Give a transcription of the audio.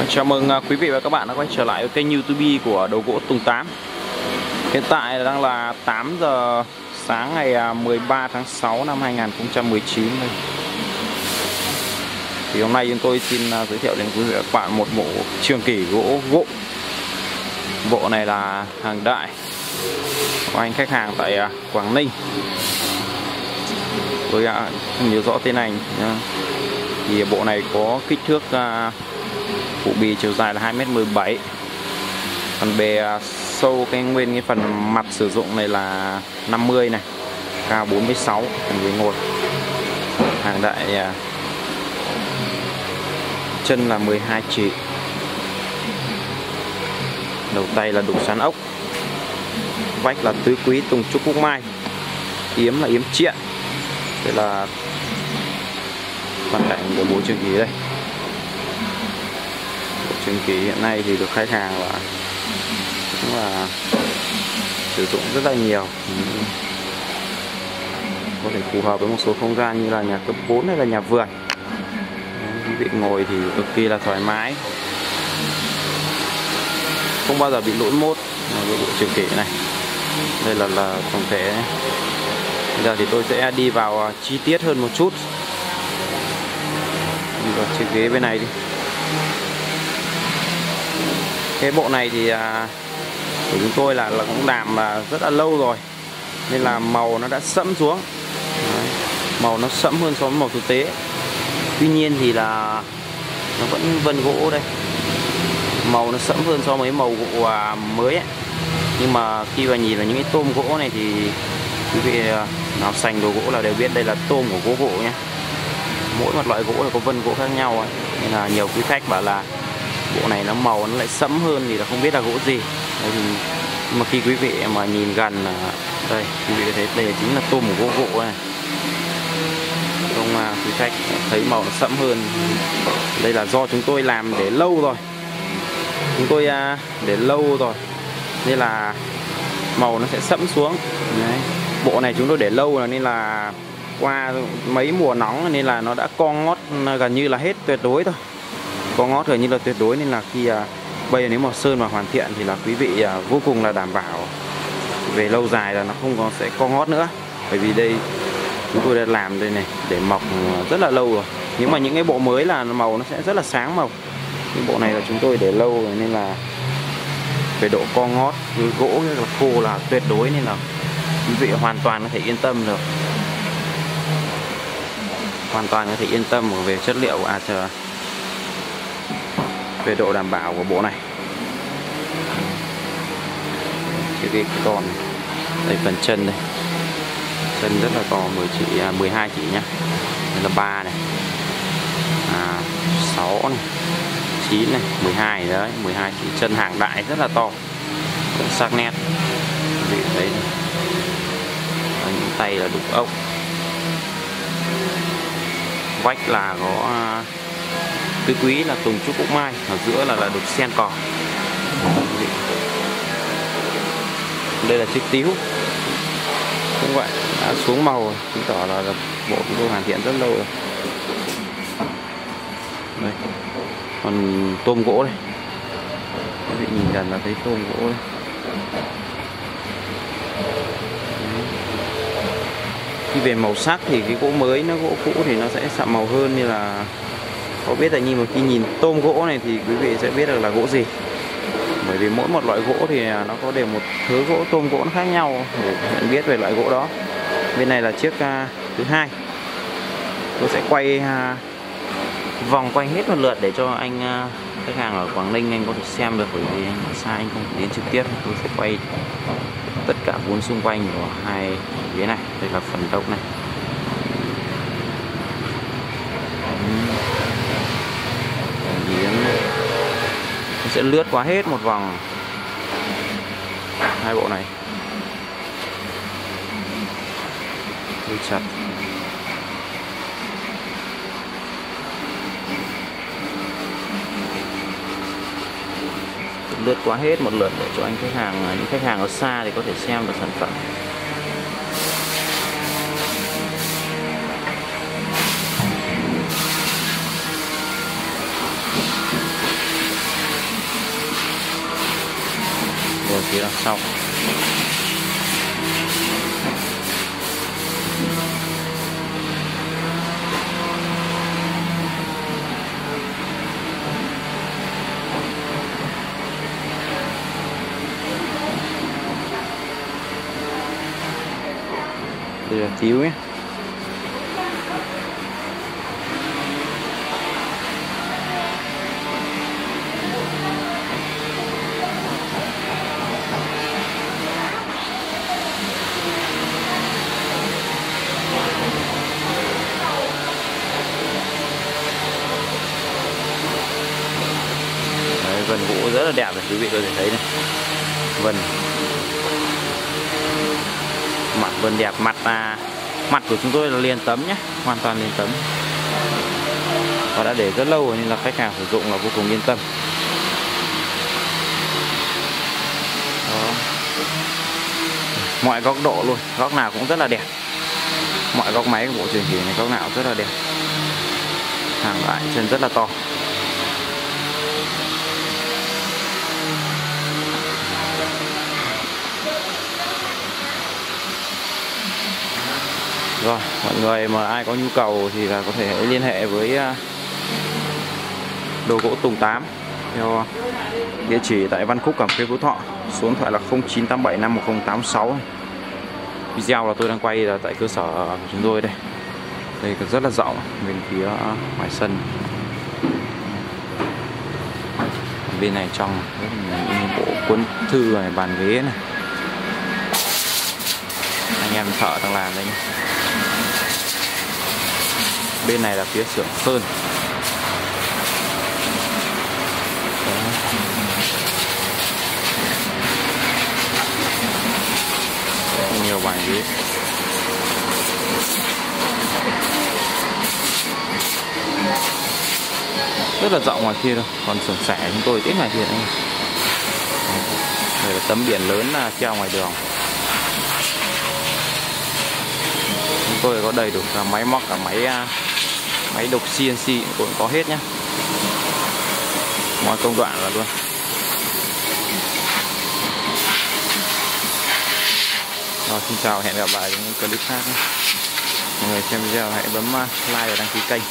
Vâng, chào mừng à, quý vị và các bạn đã quay trở lại với kênh youtube của Đầu Gỗ Tùng 8 Hiện tại đang là 8 giờ sáng ngày à, 13 tháng 6 năm 2019 Thì hôm nay chúng tôi xin à, giới thiệu đến quý vị và các bạn một bộ trường kỷ gỗ gỗ. Bộ này là hàng đại của anh khách hàng tại Quảng Ninh. Tôi không nhớ rõ tên anh Thì bộ này có kích thước phụ bì chiều dài là 2m17 phần bề à, sâu cái nguyên cái phần mặt sử dụng này là 50 này cao 46 phần ghế ngồi hàng đại à, chân là 12 chỉ. Đầu tay là đủ sán ốc. Vách là tứ quý tùng trúc quốc mai. Yếm là yếm triện. Đây là hoàn cảnh của bố trường ý đây trường kỳ hiện nay thì được khách hàng và cũng là sử dụng rất là nhiều. Có thể phù hợp với một số không gian như là nhà cấp 4 hay là nhà vườn. Quý vị ngồi thì cực kỳ là thoải mái. Không bao giờ bị lỗi mốt với bộ trường kỷ này. Đây là là tổng thể. Bây giờ thì tôi sẽ đi vào à, chi tiết hơn một chút. Đi vào chiếc ghế bên này đi cái bộ này thì à, của chúng tôi là là cũng làm rất là lâu rồi nên là màu nó đã sẫm xuống Đấy. màu nó sẫm hơn so với màu thực tế tuy nhiên thì là nó vẫn vân gỗ đây màu nó sẫm hơn so với màu gỗ à, mới ấy. nhưng mà khi mà nhìn vào những cái tôm gỗ này thì quý vị à, nào sành đồ gỗ là đều biết đây là tôm của gỗ gỗ nhé mỗi một loại gỗ là có vân gỗ khác nhau ấy. nên là nhiều quý khách bảo là bộ này nó màu nó lại sẫm hơn thì là không biết là gỗ gì. Đây thì mà khi quý vị mà nhìn gần là đây quý vị thấy đây chính là tôm của gỗ gỗ này. Không à, quý khách thấy màu nó sẫm hơn. Đây là do chúng tôi làm để lâu rồi. Chúng tôi à, để lâu rồi. Nên là màu nó sẽ sẫm xuống. Đấy. bộ này chúng tôi để lâu rồi nên là qua mấy mùa nóng nên là nó đã con ngót gần như là hết tuyệt đối thôi có ngót gần như là tuyệt đối nên là khi à, bây giờ nếu mà sơn mà hoàn thiện thì là quý vị à, vô cùng là đảm bảo. Về lâu dài là nó không có sẽ có ngót nữa. Bởi vì đây chúng tôi đã làm đây này để mọc à, rất là lâu rồi. Nhưng mà những cái bộ mới là màu nó sẽ rất là sáng màu. Những bộ này là chúng tôi để lâu rồi nên là về độ co ngót gỗ là khô là tuyệt đối nên là quý vị hoàn toàn có thể yên tâm được. Hoàn toàn có thể yên tâm về chất liệu. À chờ về độ đảm bảo của bộ này. Chứ cái còn đây phần chân đây. Chân rất là to 10 chỉ à, 12 chỉ nhá. Đây là 3 này. À, 6 này 9 này 12 đấy 12 chỉ. Chân hàng đại rất là to. Rất sắc nét. Vị đấy những tay là đục ốc. Vách là có à, tứ quý là tùng trúc cúc mai ở giữa là là đục sen cỏ. Đây là chiếc tíu cũng vậy đã xuống màu chứng tỏ là, là bộ chúng tôi hoàn thiện rất lâu rồi. Đây. Còn tôm gỗ này các vị nhìn gần là thấy tôm gỗ này khi về màu sắc thì cái gỗ mới nó gỗ cũ thì nó sẽ sạm màu hơn như là có biết là nhưng mà khi nhìn tôm gỗ này thì quý vị sẽ biết được là gỗ gì? Bởi vì mỗi một loại gỗ thì à, nó có đều một thứ gỗ tôm gỗ nó khác nhau để nhận biết về loại gỗ đó. Bên này là chiếc uh, thứ hai. Tôi sẽ quay uh, vòng quanh hết một lượt để cho anh uh, khách hàng ở Quảng Ninh anh có thể xem được bởi vì anh xa anh không đến trực tiếp. Tôi sẽ quay tất cả bốn xung quanh của hai ghế này đây là phần đốc này. Sẽ lướt qua hết một vòng. Hai bộ này. Hơi chặt. Lướt qua hết một lượt để cho anh khách hàng, những khách hàng ở xa thì có thể xem được sản phẩm. Phía đằng sau. Đây là tiếu nhé. Là đẹp này quý vị có thể thấy này. Vân. Mặt vân đẹp mặt à, mặt của chúng tôi là liền tấm nhé hoàn toàn liền tấm. Và đã để rất lâu rồi nên là khách hàng sử dụng là vô cùng yên tâm. Đó. mọi góc độ luôn góc nào cũng rất là đẹp. Mọi góc máy của bộ truyền hình này góc nào cũng rất là đẹp. Hàng lại chân rất là to. Rồi, mọi người mà ai có nhu cầu thì là có thể liên hệ với à, đồ gỗ Tùng 8 theo địa chỉ tại Văn Khúc Cẩm Khê Phú Thọ, số điện thoại là 0987511086. Video là tôi đang quay là tại cơ sở của chúng tôi đây. Đây rất là rộng bên phía à, ngoài sân. Bên này trong rất là bộ cuốn thư này, bàn ghế này. Anh em thợ đang làm đây nhé bên này là phía xưởng sơn Đó. nhiều bài ghế. Rất là rộng ngoài kia đâu còn xưởng xẻ chúng tôi ít ngoài kia nữa. Đây là tấm biển lớn là treo ngoài đường. Chúng tôi có đầy đủ cả máy móc, cả máy à, máy đục CNC cũng có hết nhé mọi công đoạn là luôn. Rồi, xin chào, hẹn gặp lại những clip khác nhé. mọi người xem video hãy bấm like và đăng ký kênh.